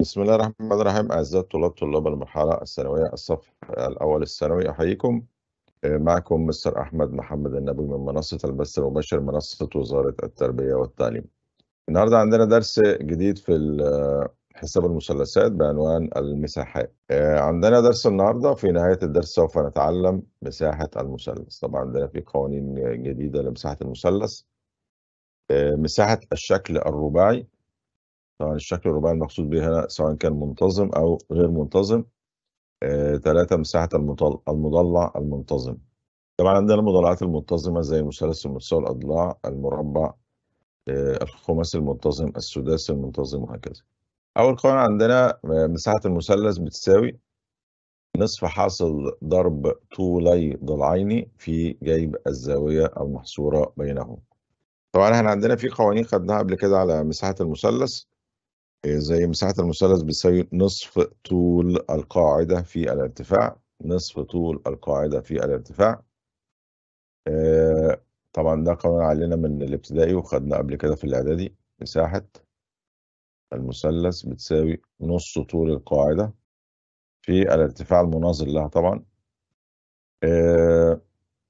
بسم الله الرحمن الرحيم. أعزائي الطلاب طلاب المرحلة الثانوية الصف الأول الثانوي أحييكم. معكم مستر أحمد محمد النبوي من منصة البث المباشر منصة وزارة التربية والتعليم. النهاردة عندنا درس جديد في حساب المثلثات بعنوان المساحات. عندنا درس النهاردة في نهاية الدرس سوف نتعلم مساحة المثلث. طبعا عندنا في قوانين جديدة لمساحة المثلث. مساحة الشكل الرباعي. طبعا الشكل الرباعي المقصود به هنا سواء كان منتظم أو غير منتظم. ثلاثة مساحة المضلع المنتظم. طبعا عندنا المضلعات المنتظمة زي مثلث مستوى الأضلاع المربع الخماسي المنتظم السداسي المنتظم وهكذا. أول قانون عندنا مساحة المثلث بتساوي نصف حاصل ضرب طولي ضلعين في جيب الزاوية المحصورة بينهم. طبعا إحنا عندنا في قوانين خدناها قبل كده على مساحة المثلث. زي مساحة المثلث بتساوي نصف طول القاعدة في الارتفاع. نصف طول القاعدة في الارتفاع. طبعا ده قانون علينا من الابتدائي وخدناه قبل كده في الإعدادي. مساحة المثلث بتساوي نص طول القاعدة في الارتفاع المناظر لها طبعا.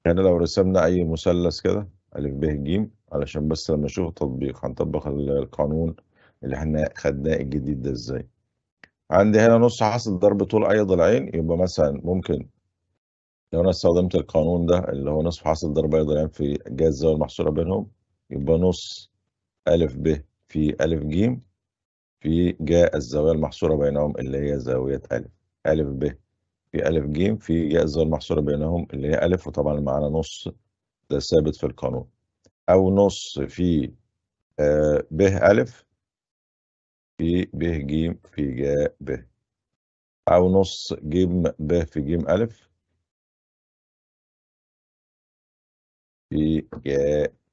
يعني لو رسمنا أي مثلث كده ألف ب ج علشان بس لما نشوف التطبيق هنطبق القانون اللي إحنا خدناه الجديد ده إزاي؟ عندي هنا نص حاصل ضرب طول أي ضلعين يبقى مثلا ممكن لو أنا استخدمت القانون ده اللي هو نصف حاصل ضرب أي ضلعين في جهة الزاوية المحصورة بينهم يبقى نص ألف ب في ألف ج في جاء الزاوية المحصورة بينهم اللي هي زاوية ألف. ألف ب في ألف ج في جاء الزاوية المحصورة بينهم اللي هي ألف وطبعا معانا نص ده ثابت في القانون. أو نص في ب ألف في ب ج في ج ب. أو نص ج ب في ج ألف. في ج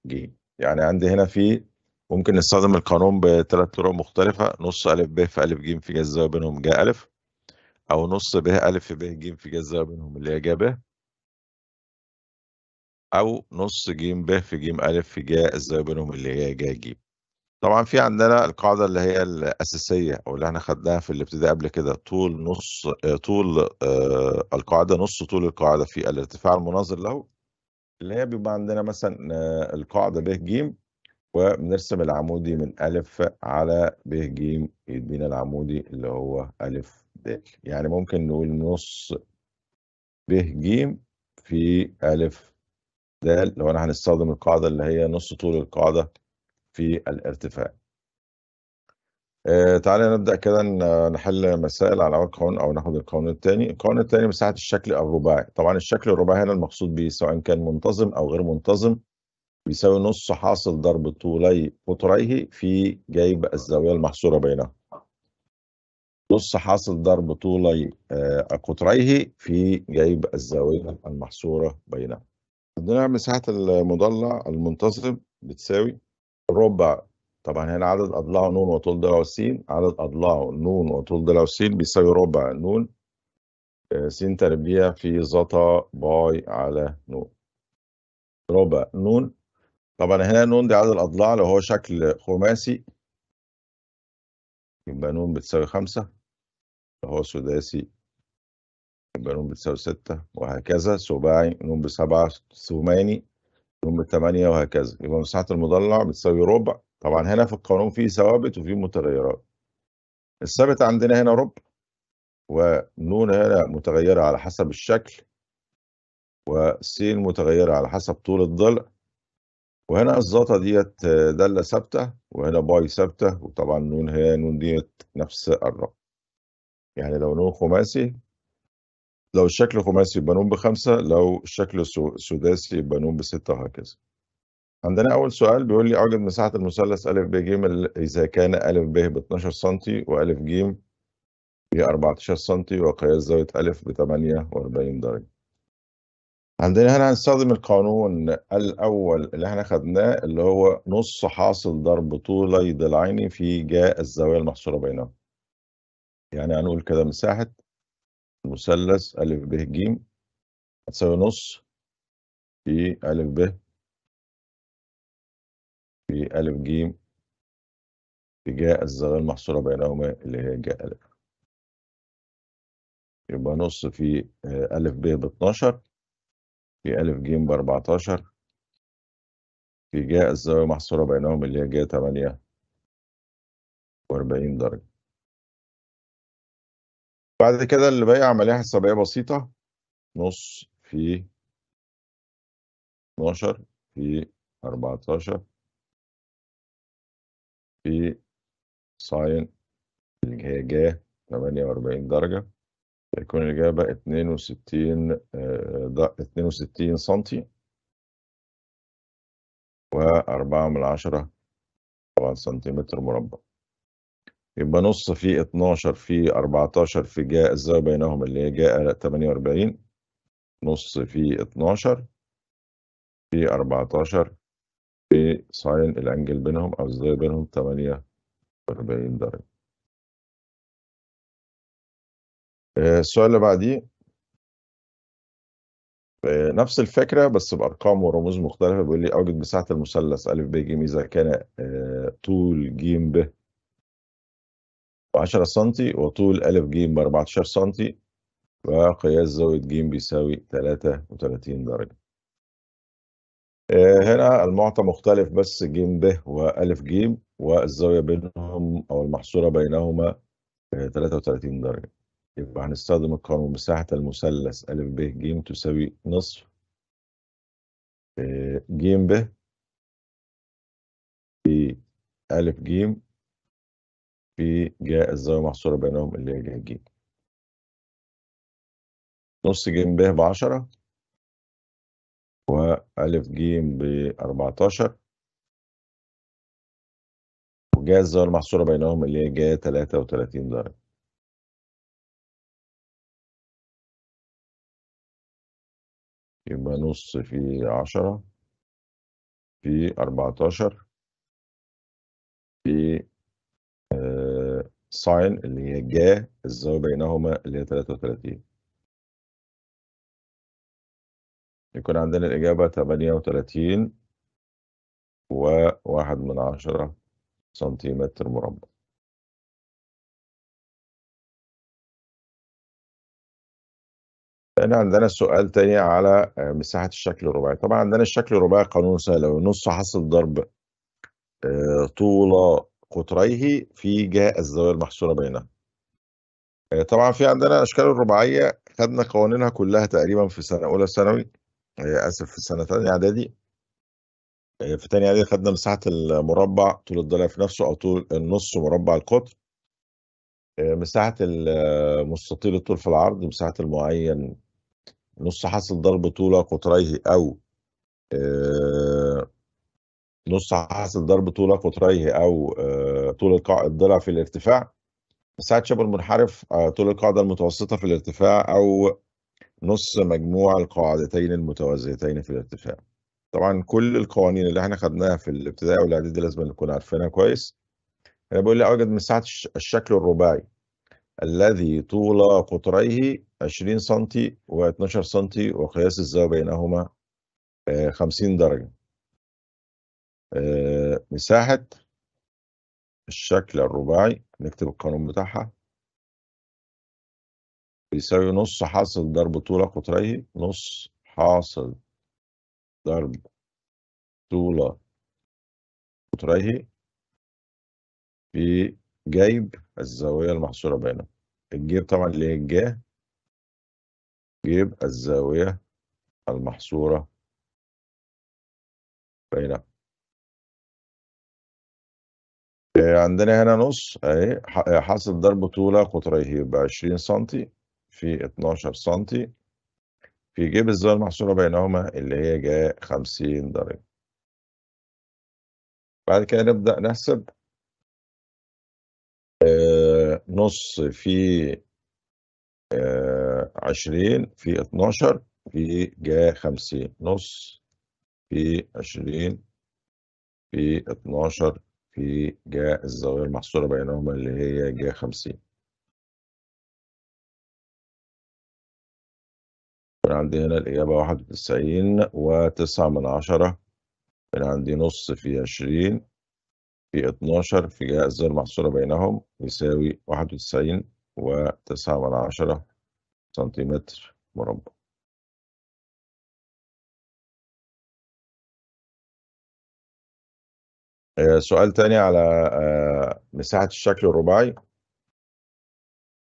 ج. يعني عندي هنا في ممكن نستخدم القانون بثلاث طرق مختلفة. نص ألف ب في ألف ج في ج الزاوية بينهم ج ألف. أو نص ب ألف في ب ج في ج الزاوية بينهم اللي هي ج ب. أو نص ج ب في ج ألف في ج الزاوية بينهم اللي هي ج ج. طبعا في عندنا القاعدة اللي هي الأساسية أو اللي إحنا خدناها في الابتدائي قبل كده طول نص طول القاعدة نص طول القاعدة في الارتفاع المناظر له اللي هي بيبقى عندنا مثلا القاعدة ب ج وبنرسم العمودي من ألف على ب ج يدينا العمودي اللي هو ألف د. يعني ممكن نقول نص ب ج في ألف د. لو أنا هنستخدم القاعدة اللي هي نص طول القاعدة في الارتفاع. آه تعالى نبدأ كده نحل مسائل على أول قانون أو ناخد القانون الثاني القانون الثاني مساحة الشكل الرباعي. طبعا الشكل الرباعي هنا المقصود به سواء كان منتظم أو غير منتظم بيساوي نص حاصل ضرب طولي قطريه في جيب الزاوية المحصورة بينهم. نص حاصل ضرب طولي آه قطريه في جيب الزاوية المحصورة بينهم. عندنا مساحة المضلع المنتظم بتساوي ربع طبعا هنا عدد أضلاعه نون وطول ضلعه س عدد أضلاعه نون وطول ضلعه س بيساوي ربع نون س تربيع في ظتا pi على نون. ربع نون طبعا هنا نون دي عدد الأضلاع لو هو شكل خماسي يبقى نون بتساوي خمسة لو هو سداسي يبقى نون بتساوي ستة وهكذا سباعي نون بسبعة ثماني نون بثمانية وهكذا. يبقى مساحة المضلع بتساوي ربع. طبعا هنا في القانون فيه ثوابت وفيه متغيرات. الثابت عندنا هنا ربع ونون هنا متغيرة على حسب الشكل وسين متغيرة على حسب طول الضلع. وهنا الظتا ديت دالة ثابتة وهنا pi ثابتة وطبعا نون هي نون ديت نفس الرقم. يعني لو نون خماسي لو الشكل خماسي يبقى نون بخمسة لو الشكل سداسي يبقى نون بستة وهكذا عندنا أول سؤال بيقول لي أوجد مساحة المثلث أ ب ج إذا كان أ ب ب 12 سم وأ ج ب 14 سم وقياس زاوية أ ب 48 درجة. عندنا هنا هنستخدم القانون الأول اللي إحنا خدناه اللي هو نص حاصل ضرب طولي ضلعين في جاء الزاوية المحصورة بينهم. يعني هنقول كده مساحة مثلث أ ب ج هتساوي نص في أ ب في أ ج في جاء الزاوية المحصورة بينهما اللي هي جاء ألف يبقى نص في ألف ب ب 12 في ألف ج ب 14 في جاء الزاوية المحصورة بينهم اللي هي جاء 48 درجة. بعد كده اللي باقي عملية حسابية بسيطة. نص في 12 في 14 في ساين هي جاء 48 درجة. يكون الإجابة 62 آه 62 سنتي. وأربعة من عشرة طبعا سنتيمتر مربع. يبقى نص في 12 في 14 في جاء الزاوية بينهم اللي هي جاء 48 نص في 12 في 14 في ساين الأنجل بينهم أو الزاوية بينهم 48 درجة. السؤال اللي بعديه. نفس الفكرة بس بأرقام ورموز مختلفة. بيقول لي أوجد مساحة المثلث أ ب ج إذا كان طول ج ب 10 سم وطول أ ج ب 14 سم وقياس زاوية ج بيساوي 33 درجة. هنا المعطى مختلف بس ج ب وأ ج والزاوية بينهم أو المحصورة بينهما 33 درجة. يبقى هنستخدم القانون مساحة المثلث أ ب ج تساوي نصف ج ب في أ ج في جاء الزاوية محصورة بينهم اللي هي جاء ج نص ج ب بعشرة وأ ج بأربعتاشر وجاء الزاوية المحصورة بينهم اللي هي جاء تلاتة وتلاتين درجة. يبقى نص في عشرة في أربعتاشر في ساين اللي هي جا الزاوية بينهما اللي هي تلاتة وتلاتين. يكون عندنا الإجابة تمانية وتلاتين وواحد من عشرة سنتيمتر مربع. هنا عندنا سؤال تاني على مساحة الشكل الرباعي. طبعا عندنا الشكل الرباعي قانون سهل نص حاصل ضرب طول قطريه في جاء الزاوية المحصورة بينها. طبعا في عندنا الأشكال الرباعية خدنا قوانينها كلها تقريبا في سنة أولى ثانوي آسف في سنة تانية إعدادي. في تانية إعدادي خدنا مساحة المربع طول الضلع في نفسه أو طول النص مربع القطر. مساحة المستطيل الطول في العرض مساحة المعين نص حاصل ضرب طول قطريه أو نص حاصل ضرب طول قطريه أو طول الضلع في الارتفاع. مساحة شبه المنحرف طول القاعدة المتوسطة في الارتفاع أو نص مجموع القاعدتين المتوازيتين في الارتفاع. طبعا كل القوانين اللي إحنا خدناها في الابتدائي والإعدادي لازم نكون عارفينها كويس. هنا بيقول لي أوجد مساحة الشكل الرباعي الذي طول قطريه 20 سم و12 سم وقياس الزاوية بينهما 50 درجة. مساحة الشكل الرباعي نكتب القانون بتاعها. بيساوي نص حاصل ضرب طول قطريه نص حاصل ضرب طول قطريه في جيب الزاوية المحصورة بينهم. الجيب طبعا اللي هي الجاه جيب الزاوية المحصورة بينهم. عندنا هنا نص أهي حاصل ضرب طول قطريه يبقى 20 سم في 12 سم في جيب الزاوية المحصورة بينهما اللي هي جاء 50 درجة. بعد كده نبدأ نحسب آه نص في آه 20 في 12 في جاء 50 نص في 20 في 12 في جاء الزاوية المحصورة بينهما اللي هي جاء 50 كان عندي هنا الإجابة واحد وتسعين وتسعة من عشرة. كان عندي نص في عشرين. في 12 في جهة الزاوية المحصورة بينهم يساوي 91 وتسعة من عشرة سنتيمتر مربع. سؤال تاني على آه، مساحة الشكل الرباعي.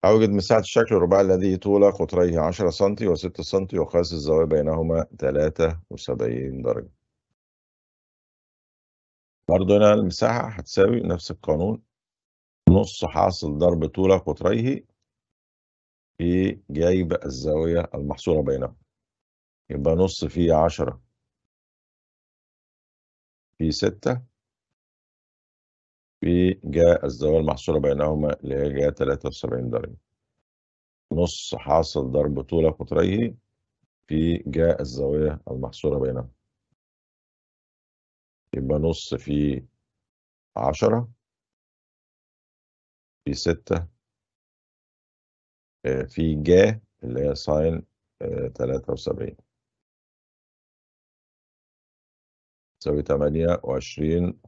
أوجد مساحة الشكل الرباعي الذي طول قطريه 10 سم و6 سم وقياس الزاوية بينهما 73 درجة. برضه هنا المساحة هتساوي نفس القانون. نص حاصل ضرب طول قطريه في جيب الزاوية المحصورة بينهم يبقى نص في 10 في 6 في جاء الزاوية المحصورة بينهما اللي هي جاء 73 درجة. نص حاصل ضرب طول قطريه في جاء الزاوية المحصورة بينهم يبقى نص في عشرة في ستة في جا اللي هي ساين تلاتة وسبعين. تساوي تمانية وعشرين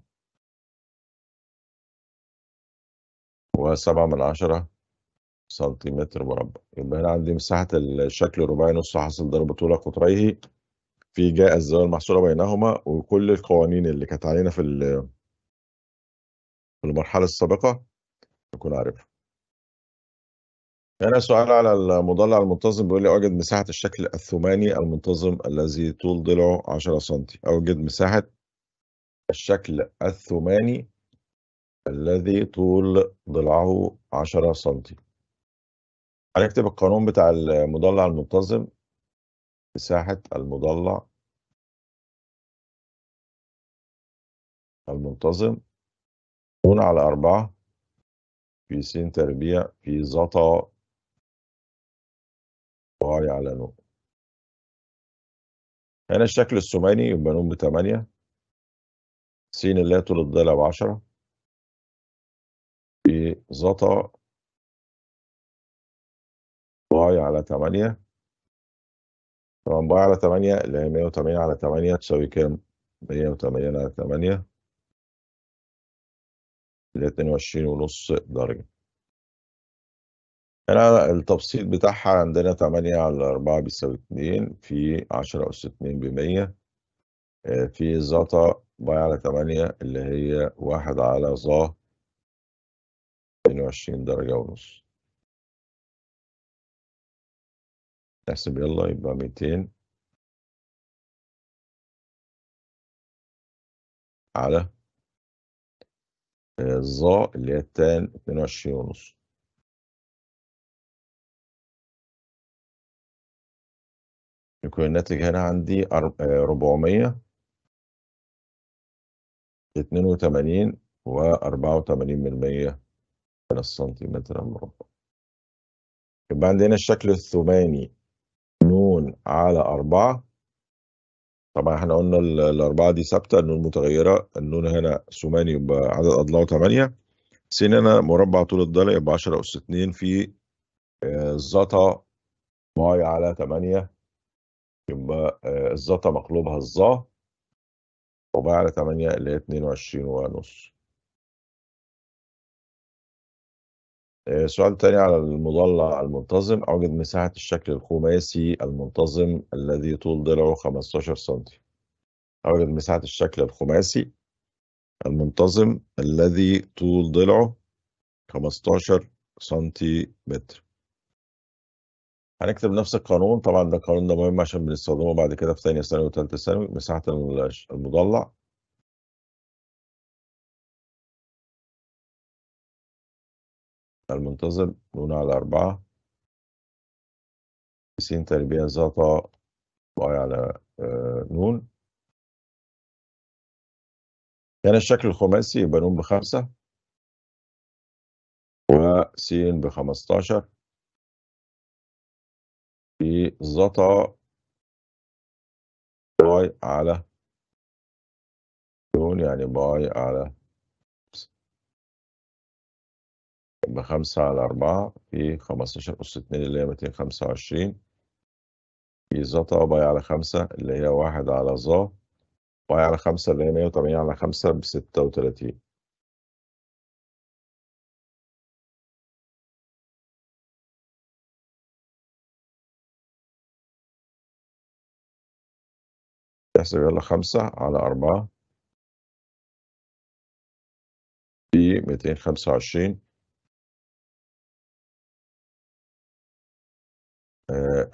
وسبعة من عشرة سنتيمتر مربع. يبقى هنا عندي مساحة الشكل الرباعي نص حاصل ضرب طول قطريه في جاء الزاوية المحصورة بينهما وكل القوانين اللي كانت علينا في في المرحلة السابقة نكون عارفها. هنا سؤال على المضلع المنتظم بيقول لي أوجد مساحة الشكل الثماني المنتظم الذي طول ضلعه 10 سم أوجد مساحة الشكل الثماني الذي طول ضلعه 10 سم هنكتب القانون بتاع المضلع المنتظم؟ مساحة المضلع المنتظم نون على أربعة في س تربيع في ظتا pi على نون. هنا الشكل الثماني يبقى نون بتمانية. س اللي هي طول الضلع بعشرة. زتا باي على تمانية. طبعا باي على تمانية اللي هي مية وتمانين على تمانية تساوي كام؟ مية وتمانين على تمانية. اللي هي اتنين وعشرين ونص درجة. هنا التبسيط بتاعها عندنا تمانية على أربعة بيساوي اتنين في عشرة أس اتنين بمية. في زتا باي على تمانية اللي هي واحد على ظا وعشرين درجة ونص. نحسب يلا يبقى ميتين. على الظا اللي هي التان اتنين وعشرين ونص. يكون الناتج هنا عندي ربعمية اتنين وتمانين وأربعة وتمانين من من السنتيمتر المربع يبقى عندنا الشكل الثماني نون على أربعة. طبعا إحنا قلنا الأربعة دي ثابتة النون متغيرة النون هنا ثماني يبقى عدد أضلاعه تمانية س هنا مربع طول الضلع يبقى عشرة أس اتنين في زتا باي على تمانية يبقى الزتا مقلوبها الظا وباي على تمانية اللي هي اتنين وعشرين ونص سؤال تاني على المضلع المنتظم. أوجد مساحة الشكل الخماسي المنتظم الذي طول ضلعه 15 سم أوجد مساحة الشكل الخماسي المنتظم الذي طول ضلعه 15 سنتيمتر. هنكتب نفس القانون. طبعا ده القانون ده مهم عشان بنستخدمه بعد كده في ثانية ثانوي وثالثة ثانوي. مساحة المضلع المنتظم نون على أربعة. س تربيع زتا باي على نون. كان الشكل الخماسي يبقى نون بخمسة. وس بخمستاشر. في ظتا pi على نون يعني pi على يبقى خمسة على أربعة في خمستاشر أس اتنين اللي هي ميتين خمسة وعشرين. في ظتا pi على خمسة اللي هي واحد على ظا باي على خمسة اللي هي مية وتمانين على خمسة بستة وتلاتين. يحسب يلا خمسة على أربعة. في ميتين خمسة وعشرين.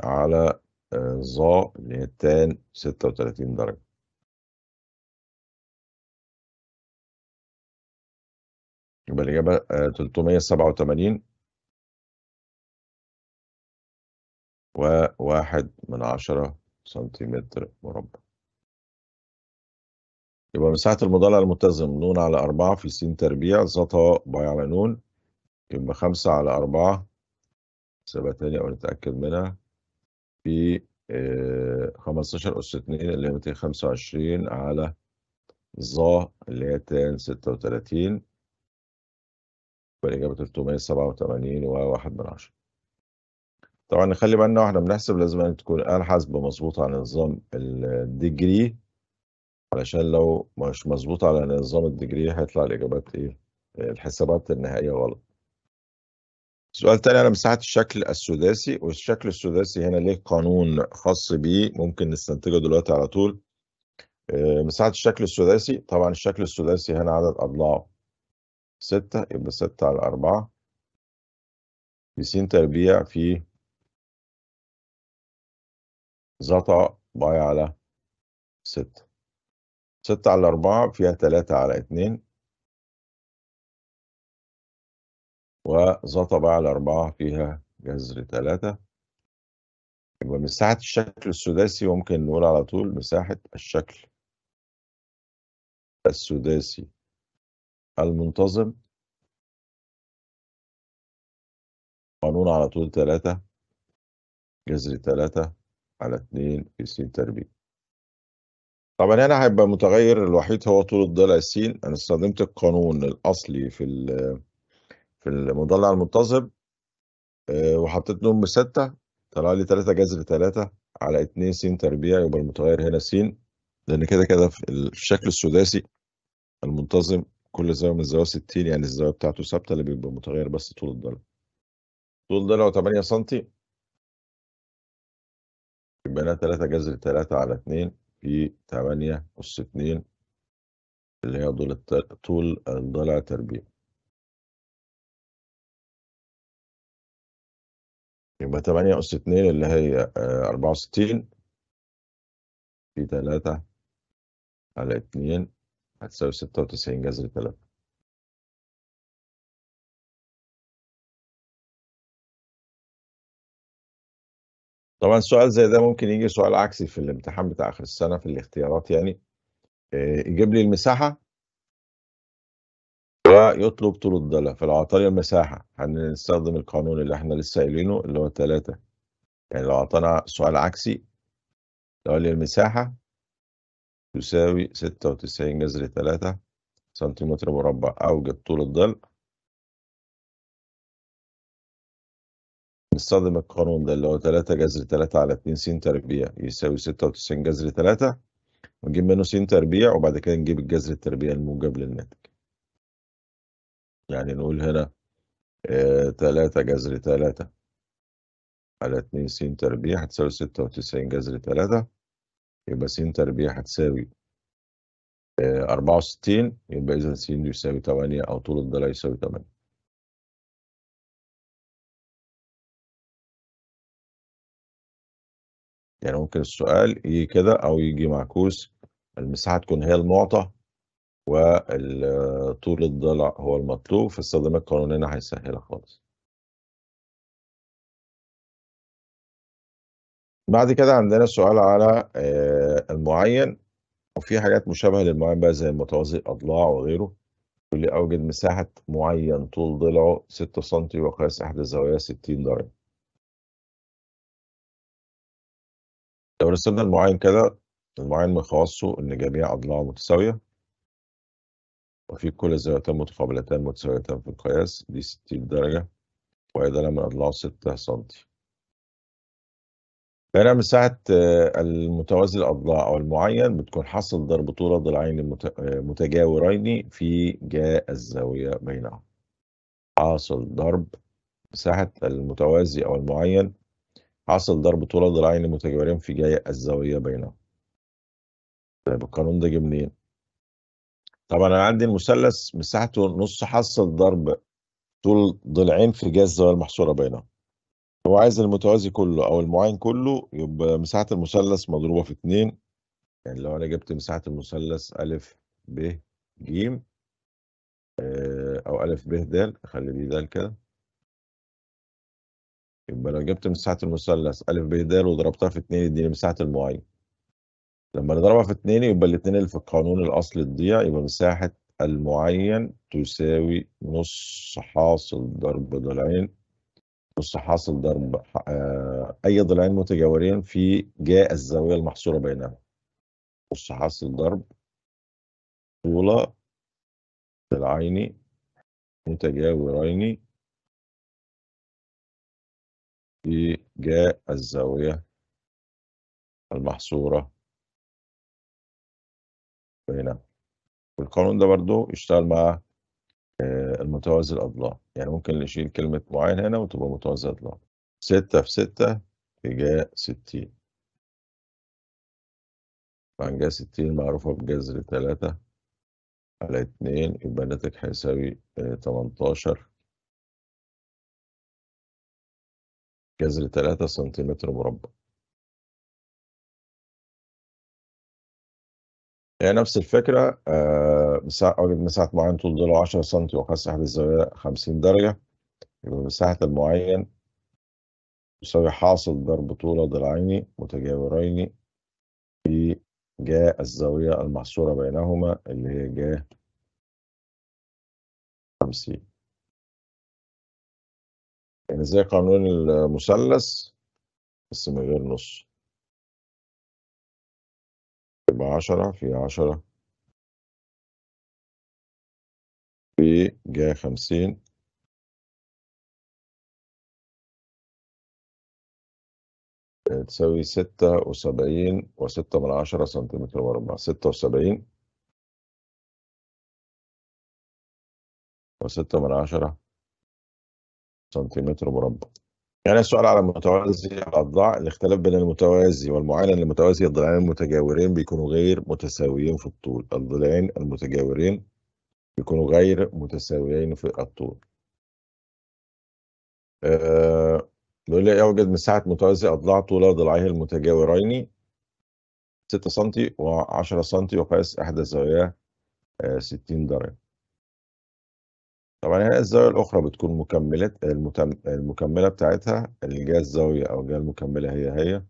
على ظا اللي هي تان ستة وتلاتين درجة. يبقى الإجابة تلتمية سبعة وتمانين. وواحد من عشرة سنتيمتر مربع. يبقى مساحة المضلع المتزن نون على أربعة في س تربيع زتا باي على نون. يبقى خمسة على أربعة حسابها تاني أو نتأكد منها. في خمستاشر أس اتنين اللي هي ميتين خمسة وعشرين على ظا اللي هي tan ستة وتلاتين. والإجابة تلتمية سبعة وتمانين وواحد من عشرة. طبعا نخلي بالنا وإحنا بنحسب لازم أن تكون آلة حاسبة مظبوطة على نظام ال degree علشان لو مش مظبوطة على نظام ال degree هيطلع الإجابات إيه؟ الحسابات النهائية غلط. سؤال تاني على مساحة الشكل السداسي والشكل السداسي هنا ليه قانون خاص بيه ممكن نستنتجه دلوقتي على طول. مساحة الشكل السداسي طبعا الشكل السداسي هنا عدد أضلاعه ستة يبقى ستة على أربعة. في س تربيع في زتا باي على ستة. ستة على أربعة فيها تلاتة على اتنين. باي على أربعة فيها جذر تلاتة. يبقى مساحة الشكل السداسي ممكن نقول على طول مساحة الشكل السداسي المنتظم. قانون على طول تلاتة جذر تلاتة على اتنين في س تربيع. طبعا هنا هيبقى المتغير الوحيد هو طول الضلع س. أنا استخدمت القانون الأصلي في في المضلع المنتظم وحطيت نون بستة طلع لي تلاتة جذر تلاتة على اتنين س تربيع يبقى المتغير هنا س لأن كده كده في الشكل السداسي المنتظم كل زاوية من الزوايا ستين يعني الزاوية بتاعته ثابتة اللي بيبقى متغير بس طول الضلع طول ضلعه تمانية سنتي. يبقى هنا تلاتة جذر تلاتة على اتنين في تمانية أس اتنين اللي هي طول الضلع تربيع. يبقى تمانية أس اتنين اللي هي أربعة وستين. في تلاتة على اتنين هتساوي ستة وتسعين جذر تلاتة. طبعا سؤال زي ده ممكن يجي سؤال عكسي في الامتحان بتاع آخر السنة في الاختيارات يعني. يجيب لي المساحة ويطلب طول الضلع فلو المساحة هنستخدم القانون اللي إحنا لسه قايلينه اللي هو تلاتة. يعني لو عطانا سؤال عكسي لو لي المساحة تساوي ستة وتسعين جذر تلاتة سنتيمتر مربع أوجد طول الضلع. نستخدم القانون ده اللي هو تلاتة جذر تلاتة على اتنين س تربيع يساوي ستة وتسعين جذر تلاتة ونجيب منه س تربيع وبعد كده نجيب الجذر التربيع الموجب للناتج. يعني نقول هنا آه تلاتة جذر تلاتة على اتنين س تربيع هتساوي ستة وتسعين جذر تلاتة يبقى س تربيع هتساوي أربعة وستين يبقى إذا س يساوي تمانية أو طول الضلع يساوي تمانية. يعني ممكن السؤال يجي كده أو يجي معكوس المساحة تكون هي المعطى وطول الضلع هو المطلوب فاستخدام القانون هنا هيسهلها خالص. بعد كده عندنا سؤال على المعين وفي حاجات مشابهة للمعين بقى زي المتوازي الأضلاع وغيره. يقول لي أوجد مساحة معين طول ضلعه 6 سم وقياس إحدى الزوايا 60 درجة. لو رسمنا المعين كده المعين من خواصه إن جميع أضلاعه متساوية. وفي كل الزاويتين متقابلتان متساويتان في القياس دي 60 درجة وأيضا من أضلاعه 6 سم هنا مساحة المتوازي الأضلاع أو المعين بتكون حاصل ضرب طول ضلعين متجاورين في جاء الزاوية بينهم حاصل ضرب مساحة المتوازي أو المعين حاصل ضرب طول ضلعين متجاورين في جاء الزاوية بينهم طيب القانون ده جه منين؟ طبعًا أنا عندي المثلث مساحته نُص حاصل ضرب طول ضلعين في الزاوية المحصورة بينهم. هو عايز المتوازي كله أو المعين كله يبقى مساحة المثلث مضروبة في 2 يعني لو أنا جبت مساحة المثلث أ، ب، ج آآ أو أ، ب، د أخلّي دي د كده. يبقى لو جبت مساحة المثلث أ، ب، د وضربتها في 2 يدّيني مساحة المعين. لمّا نضربها في 2 يبقى الاتنين اللي في القانون الأصلي تضيع، يبقى مساحة المعين تساوي نُص حاصل ضرب ضلعين نُص حاصل ضرب آآ أي ضلعين متجاورين في جاء الزاوية المحصورة بينهم. نُص حاصل ضرب طول ضلعين متجاورين في جاء الزاوية المحصورة بينهم. والقانون ده برضه يشتغل مع آآ المتوازي الأضلاع، يعني ممكن نشيل كلمة معين هنا وتبقى متوازي أضلاع. 6 في 6 في جاء 60. طبعًا جاء 60 معروفة بجذر 3 على 2 يبقى الناتج هيساوي آآ 18 جذر 3 سنتيمتر مربع. هي نفس الفكرة آآ مسا أوجد مساحة معين طول ضلعه 10 سنتي وقياس إحدى الزوايا 50 درجة، يبقى مساحة المعين تساوي حاصل ضرب طول ضلعين متجاورين في جاء الزاوية المحصورة بينهما اللي هي جاء 50. يعني زي قانون المثلث بس من غير نُص. يبقى 10 في 10 في 50 آآ تساوي 76 و6 سنتيمتر مربع، 76 و6 سنتيمتر مربع. يعني السؤال على متوازي الأضلاع، الاختلاف بين المتوازي والمعين لمتوازي الضلعين المتجاورين بيكونوا غير متساويين في الطول، الضلعين المتجاورين بيكونوا غير متساويين في الطول. آآ بيقول لي أوجد مساحة متوازي أضلاع طول ضلعيه المتجاورين 6 سنتي و10 سنتي وقياس إحدى الزوايا آآ 60 درجة. طبعًا هنا الزاوية الأخرى بتكون المتم المكملة بتاعتها اللي جهة الزاوية أو الجهة المكملة هي، هي.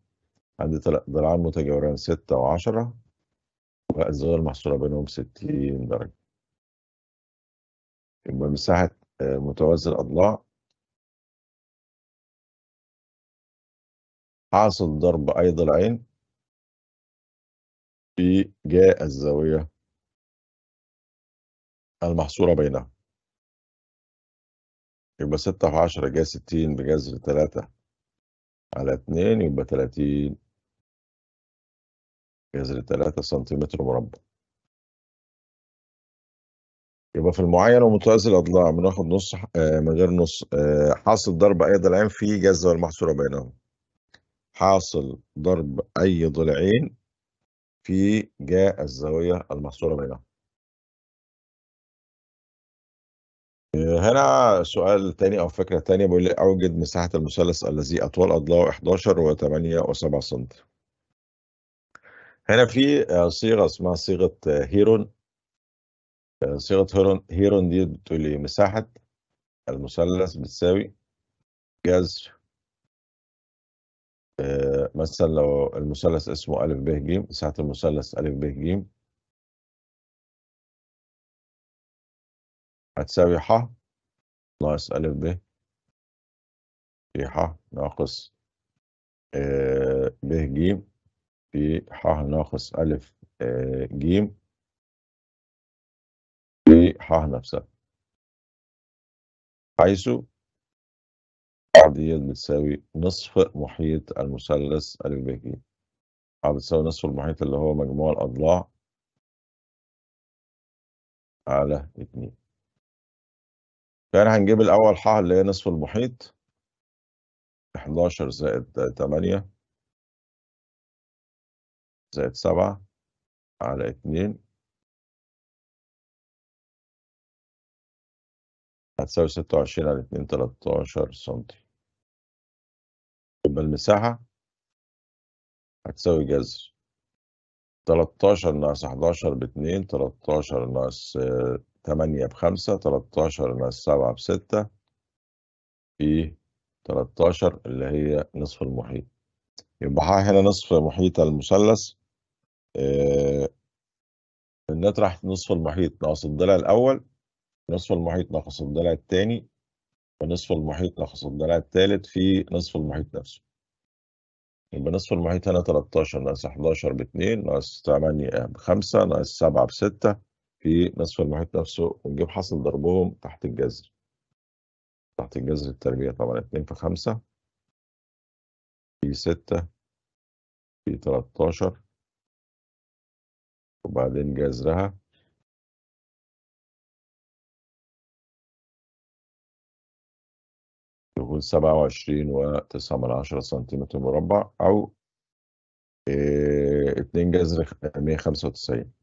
عندي ضلعان متجاورين 6 و10 والزاوية المحصورة بينهم 60 درجة. يبقى مساحة آآ متوازي الأضلاع حاصل ضرب أي ضلعين في جاء الزاوية المحصورة بينهم. يبقى 6 في 10 جاء 60 بجذر 3 على 2 يبقى 30 جذر 3 سنتيمتر مربع. يبقى في المعين ومتوازي الأضلاع بناخد نُص آآ من غير نُص آآ حاصل ضرب أي ضلعين في الزاوية المحصورة بينهم. حاصل ضرب أي ضلعين في جاء الزاوية المحصورة بينهم. هنا سؤال تاني أو فكرة تانية بيقول لي أوجد مساحة المثلث الذي أطوال أضلاعه 11 و8 و7 سنتي. هنا في آآ صيغة اسمها صيغة هيرون. آآ صيغة هيرون هيرون دي بتقول لي مساحة المثلث بتساوي جذر مثلًا لو المثلث اسمه أ، ب، ج، مساحة المثلث أ، ب، ج هتساوي ح ناقص أ، ب في ح ناقص آآ ب، ج في ح ناقص أ آآ ج في ح نفسها. حيث ح ديّة بتساوي نصف محيط المثلث أ، ب، ج. بتساوي نصف المحيط اللي هو مجموع الأضلاع على 2. فهنا هنجيب الأول ح اللي هي نصف المحيط. 11 زائد 8 زائد 7 على اتنين. هتساوي ستة وعشرين على اتنين تلاتاشر سنتي. يبقى المساحة هتساوي جذر. تلاتاشر ناقص حداشر باتنين تلاتاشر ناقص تمانية بخمسة تلاتاشر ناقص سبعة بستة في تلاتاشر اللي هي نصف المحيط. يبقى هنا نصف محيط المثلث آه، نطرح نصف المحيط ناقص الضلع الأول نصف المحيط ناقص الضلع الثاني ونصف المحيط ناقص الضلع الثالث في نصف المحيط نفسه. يبقى نصف المحيط هنا 13 ناقص 11 ب 2 ناقص 8 ب 5 ناقص 7 ب 6 في نصف المحيط نفسه ونجيب حاصل ضربهم تحت الجذر. تحت الجذر التربيع طبعا 2 في 5 في 6 في 13 وبعدين جذرها. يكون سبعة وعشرين وتسعة من عشرة سنتيمتر مربع أو اتنين جذر مية خمسة وتسعين.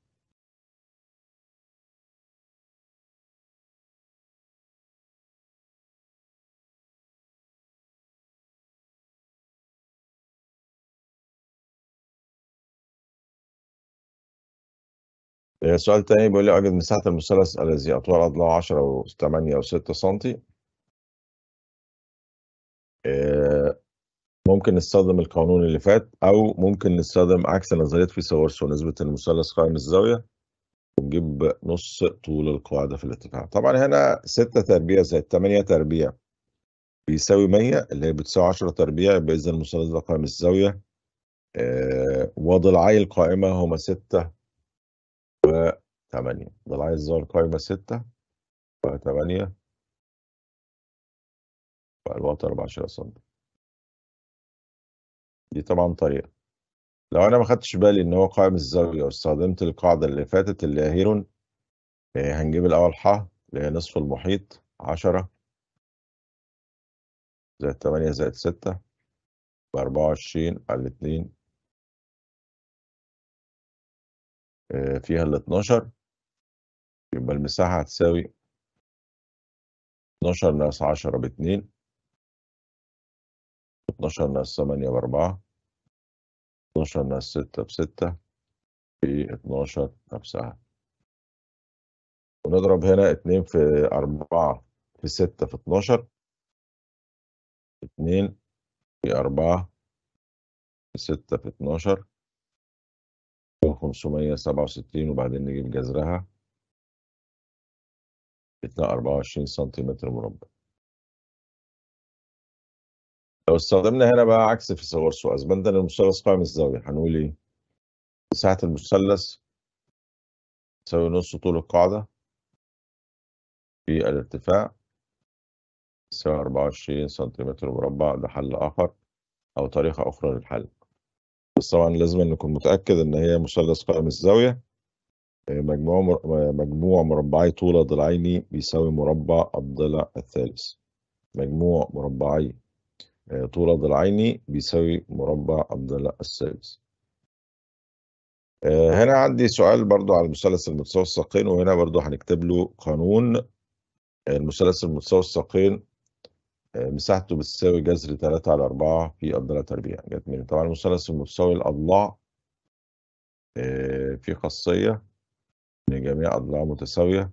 سؤال تاني بيقول لي أوجد مساحة المثلث الذي أطوال أضلاعه عشرة وثمانية وستة سنتي. ممكن نستخدم القانون اللي فات أو ممكن نستخدم عكس نظرية فيثاغورس ونسبة المثلث قائم الزاوية ونجيب نص طول القاعدة في الارتفاع طبعا هنا 6 تربيع زائد 8 تربيع بيساوي 100 اللي هي بتساوي 10 تربيع يبقى اذا المثلث ده قائم الزاوية. آه وضلعي القائمه هما 6 و8 ضلعي الزاويه القائمه 6 و8 والوتر 14 سم. دي طبعا طريقة. لو أنا ما خدتش بالي إن هو قائم الزاوية واستخدمت القاعدة اللي فاتت اللي هي هيرون هنجيب الأول ح اللي هي نصف المحيط عشرة. زائد تمانية زائد ستة بأربعة وعشرين على الاتنين فيها الاتناشر يبقى المساحة هتساوي اتناشر ناقص عشرة باتنين. 12 ناقص 8 بأربعة. 12 ناقص 6 بستة. في 12 نفسها. ونضرب هنا 2 في 4 في 6 في 12 2 في 4 في 6 في 12 567 وبعدين نجيب جذرها يطلع 24 سنتيمتر مربع لو استخدمنا هنا بقى عكس فيثاغورس واثبتنا ان المثلث قائم الزاوية هنقول إيه؟ مساحة المثلث تساوي نص طول القاعدة في الارتفاع تساوي 24 سنتيمتر مربع ده حل آخر أو طريقة أخرى للحل بس طبعا لازم نكون متأكد إن هي مثلث قائم الزاوية. مجموع مجموع مربعي طول ضلعين بيساوي مربع الضلع الثالث. مجموع مربعي طول ضلعين بيساوي مربع الضلع الثالث. هنا عندي سؤال برضو على المثلث المتساوي الساقين وهنا برضو هنكتب له قانون. المثلث المتساوي الساقين مساحته بتساوي جذر 3 على 4 في الضلع تربيع. جت منين؟ طبعا المثلث المتساوي الأضلاع في خاصية إن جميع أضلاع متساوية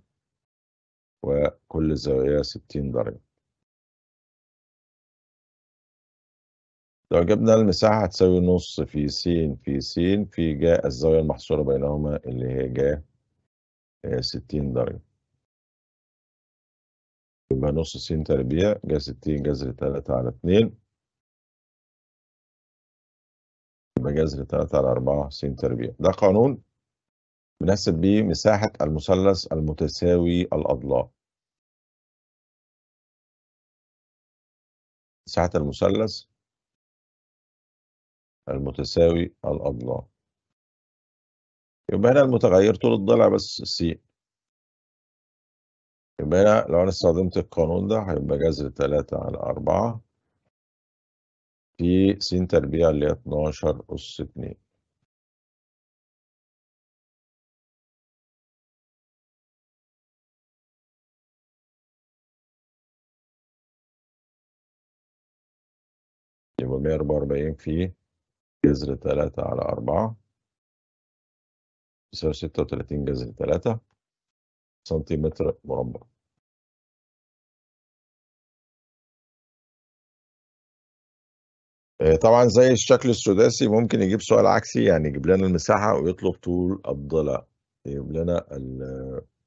وكل زاوية 60 درجة. لو جبنا المساحة هتساوي نص في س في س في جاء الزاوية المحصورة بينهما اللي هي جاء 60 درجة. يبقى نص س تربيع جاء 60 جذر 3 على 2 يبقى جذر 3 على 4 س تربيع. ده قانون بنحسب بيه مساحة المثلث المتساوي الأضلاع. مساحة المثلث المتساوي الأضلاع. يبقى هنا المتغير طول الضلع بس س يبقى هنا لو أنا استخدمت القانون ده هيبقى جذر تلاتة على أربعة في س تربيع اللي هي 12 أس اتنين. يبقى 144 في جذر تلاتة على أربعة. يساوي 36 جذر تلاتة. سنتيمتر مربع. آه، طبعا زي الشكل السداسي ممكن يجيب سؤال عكسي يعني يجيب لنا المساحة ويطلب طول الضلع. يجيب لنا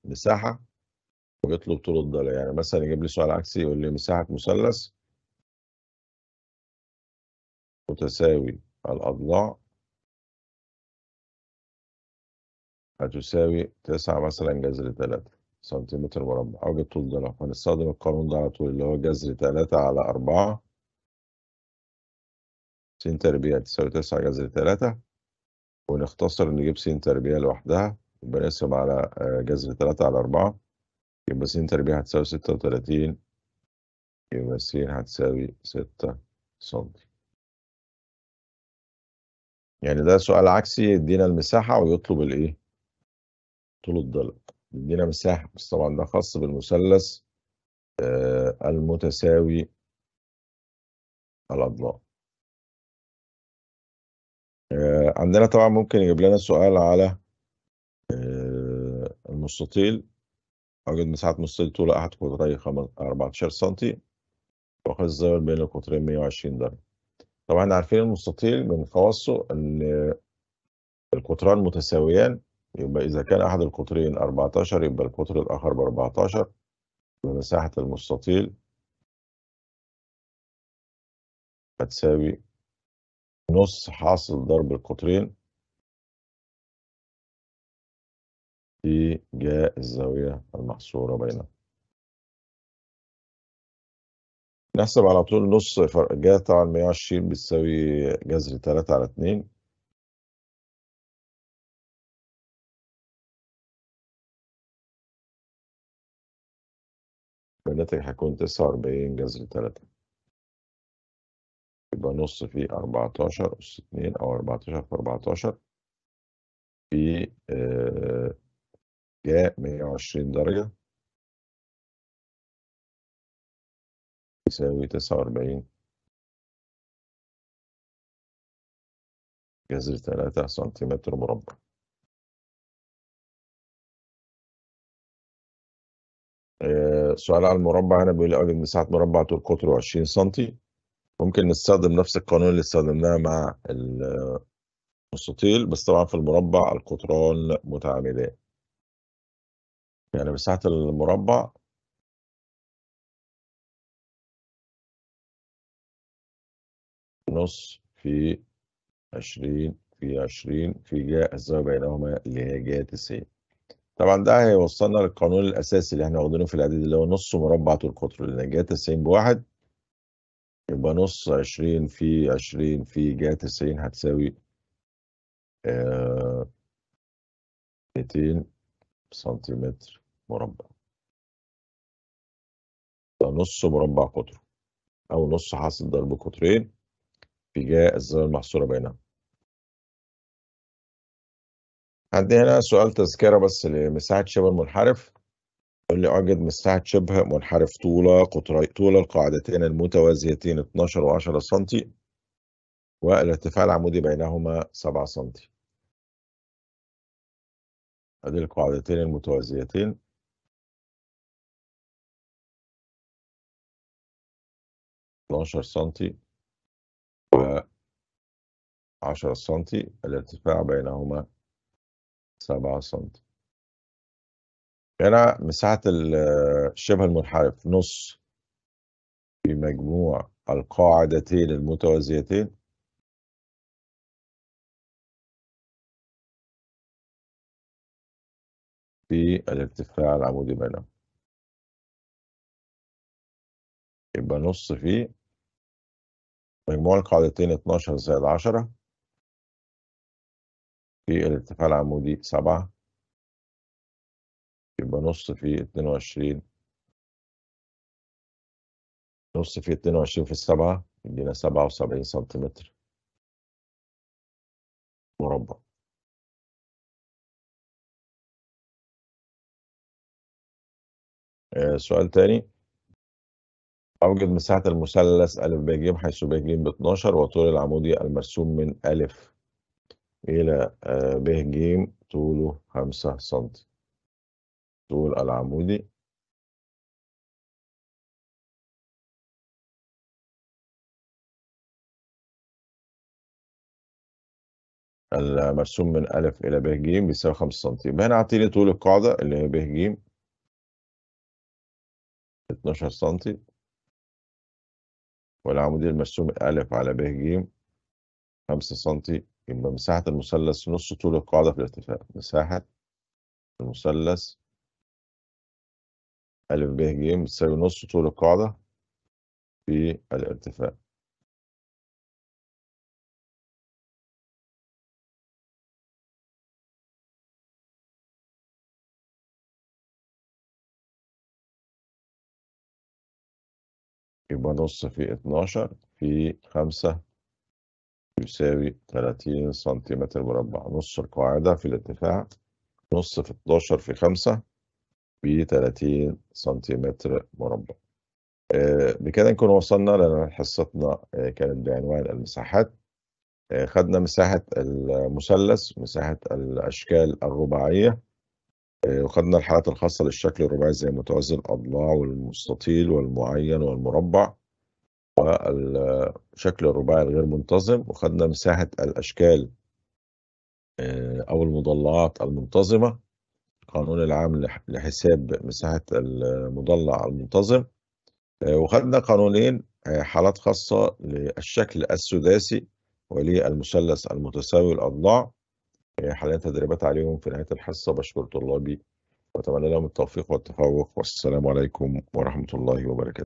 المساحة ويطلب طول الضلع. يعني مثلا يجيب لي سؤال عكسي يقول لي مساحة مثلث متساوي الأضلاع هتساوي تسعة مثلا جذر تلاتة سنتيمتر مربع أوجد طول ضلع هنستخدم القانون ده على طول اللي هو جذر تلاتة على أربعة. س تربيع تساوي تسعة جذر تلاتة. ونختصر نجيب س تربيع لوحدها يبقى نقسم على جذر تلاتة على أربعة. يبقى س تربيع هتساوي ستة وتلاتين. يبقى س هتساوي ستة سنتي. يعني ده سؤال عكسي يدينا المساحة ويطلب الإيه؟ طول الضلع يدينا مساحة بس طبعا ده خاص بالمثلث آه المتساوي الأضلاع. آه عندنا طبعا ممكن يجيب لنا سؤال على آه المستطيل. أوجد مساحة مستطيل طول أحد قطري 14 سنتي. وقد الزاوية بين القطرين 120 درجة. طبعا إحنا عارفين المستطيل من خواصه إن القطران متساويان. يبقى إذا كان أحد القطرين 14 يبقى القطر الآخر ب 14 ومساحة المستطيل. هتساوي نص حاصل ضرب القطرين في جاء الزاوية المحصورة بينهم. نحسب على طول نص فرق جا طبعا 120 بتساوي جذر 3 على 2 الناتج هيكون 49 جذر 3 يبقى نص في 14 أس 2 أو 14 في 14 في جاء 120 درجة. يساوي تسعة وأربعين جذر تلاتة سنتيمتر مربع. آه سؤال على المربع هنا بيقول لي مساحة مربع طول قطره عشرين سنتي. ممكن نستخدم نفس القانون اللي استخدمناه مع المستطيل بس طبعا في المربع القطران متعامدان يعني مساحة المربع نص في عشرين في عشرين في جاء الزاوية بينهما اللي هي جاء تسعين. طبعا ده هيوصلنا للقانون الأساسي اللي إحنا واخدينه في الإعداد اللي هو نص مربع طول القطر لأن جاء تسعين بواحد. يبقى نص عشرين في عشرين في جاء تسعين هتساوي ميتين سنتيمتر مربع. ده نص مربع قطره أو نص حاصل ضرب قطرين في جاء الزاوية المحصورة بينهم. عندي هنا سؤال تذكرة بس لمساحة شبه المنحرف. يقول لي مساحة شبه منحرف طول قطري طول القاعدتين المتوازيتين 12 و10 سنتي والارتفاع العمودي بينهما 7 سنتي. أدي القاعدتين المتوازيتين. اتناشر سنتي و عشرة سنتي الارتفاع بينهما سبعة سنتي هنا مساحة الشبه المنحرف نص. في مجموع القاعدتين المتوازيتين. في الارتفاع العمودي بينهم. يبقى نص في مجموع القاعدتين 12 زائد 10 في الارتفاع العمودي 7 يبقى نص في 22 نص في 22 في السبعة يدينا 77 سنتيمتر. مربع. آه سؤال تاني. أوجد مساحة المثلث أ ب ج حيث ب ج ب12 وطول العمودي المرسوم من أ إلى آآ ب ج طوله 5 سنتي. طول العمودي المرسوم من أ إلى ب ج بيساوي 5 سنتي، يبقى هنا أعطيني طول القاعدة اللي هي ب ج 12 سنتي. والعمودي المرسوم أ على ب ج 5 سنتي، يبقى مساحة المثلث نص طول القاعدة في الارتفاع، مساحة المثلث أ ب ج بتساوي نص طول القاعدة في الارتفاع. يبقى نص في 12 في 5 يساوي 30 سنتيمتر مربع، نص القاعدة في الارتفاع نص في 12 في 5 ب30 سنتيمتر مربع. آآ بكده نكون وصلنا لأن حصتنا آآ كانت بعنوان المساحات. آآ خدنا مساحة المثلث، مساحة الأشكال الرباعية، وخدنا الحالات الخاصة للشكل الرباعي زي متوازي الأضلاع والمستطيل والمعين والمربع، والشكل الرباعي الغير منتظم، وخدنا مساحة الأشكال آآ أو المضلعات المنتظمة، القانون العام لح لحساب مساحة المضلع المنتظم، آآ وخدنا قانونين آآ حالات خاصة للشكل السداسي وللمثلث المتساوي الأضلاع، حاليًا تدريبات عليهم في نهاية الحصة، باشكر طلابي وأتمنى لهم التوفيق والتفوق، والسلام عليكم ورحمة الله وبركاته.